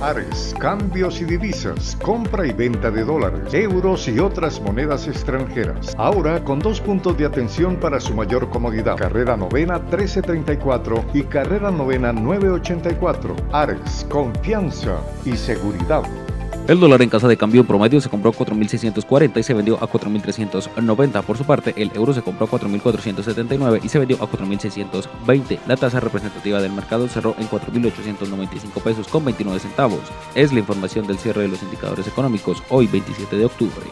Ares, cambios y divisas, compra y venta de dólares, euros y otras monedas extranjeras. Ahora con dos puntos de atención para su mayor comodidad. Carrera novena 1334 y carrera novena 984. Ares, confianza y seguridad. El dólar en casa de cambio promedio se compró a 4.640 y se vendió a 4.390. Por su parte, el euro se compró a 4.479 y se vendió a 4.620. La tasa representativa del mercado cerró en 4.895 pesos con 29 centavos. Es la información del cierre de los indicadores económicos hoy 27 de octubre.